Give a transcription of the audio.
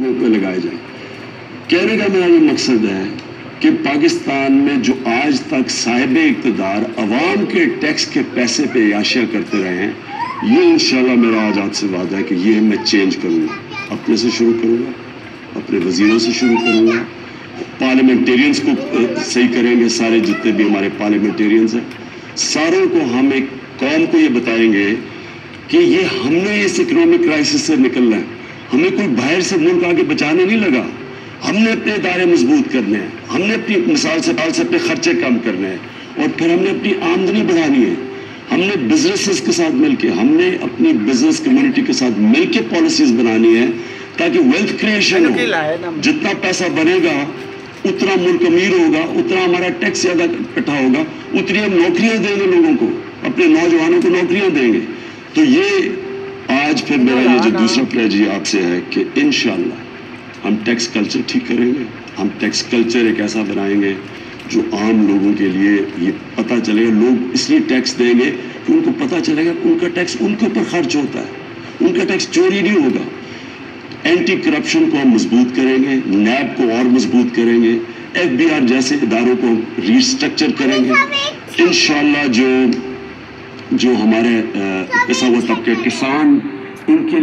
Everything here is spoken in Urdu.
پہ لگائے جائیں۔ کہنے کا میرا یہ مقصد ہے کہ پاکستان میں جو آج تک صاحب اقتدار عوام کے ٹیکس کے پیسے پہ عیاشیاں کرتے رہے ہیں، یہ انشاءاللہ میرا آج آپ سے وعدہ ہے کہ یہ میں چینج کروں گا۔ اپنے سے شروع کروں گا، اپنے وزیروں سے شروع کروں گا۔ پارلیمنٹیرینز کو صحیح کریں گے سارے جتنے بھی ہمارے پارلیمنٹیرینز ہیں۔ ساروں کو ہم ایک قوم کو یہ بتائیں گے کہ یہ ہم نے اس اکنامک کرائسس سے نکلنا ہے۔ ہمیں کوئی باہر سے ملک آگے بچانے نہیں لگا۔ ہم نے اپنے ادارے مضبوط کرنے ہیں۔ ہم نے اپنی مثال سے پال سے اپنے خرچے کم کرنے ہیں۔ اور پھر ہم نے اپنی آمدنی بڑھانی ہے۔ ہم نے بزنسز کے ساتھ مل کے ہم نے اپنی بزنس کمیونٹی کے ساتھ مل کے پالیسیز بنانی ہے تاکہ ویلتھ کریشن ہو۔ جتنا پیسہ بنے گا اتنا ملک امیر ہوگا اتنا ہمارا ٹیکس زیادہ اکٹھا ہوگا اتنی ہم نوکریاں دیں گے لوگوں کو اپنے نوجوانوں کو نوکریاں دیں گے۔ تو یہ آج پھر میرا یہ جو دوسرا پلیج یہ آپ سے ہے کہ انشاءاللہ ہم ٹیکس کلچر ٹھیک کریں گے ہم ٹیکس کلچر ایک ایسا بنائیں گے جو عام لوگوں کے لیے یہ پتہ چلے گا لوگ اس لیے ٹیکس دیں گے کہ ان کو پتہ چلے گا ان کا ٹیکس ان کے اوپر خرچ ہوتا ہے ان کا ٹیکس چوری نہیں ہوگا۔ اینٹی کرپشن کو ہم مضبوط کریں گے نیب کو اور مضبوط کریں گے ایف بی آر جیسے اداروں کو ریسٹرکچر کریں گے۔ انشاءاللہ جو جو ہمارے پیسہ ہوا طبقے کسان ان کے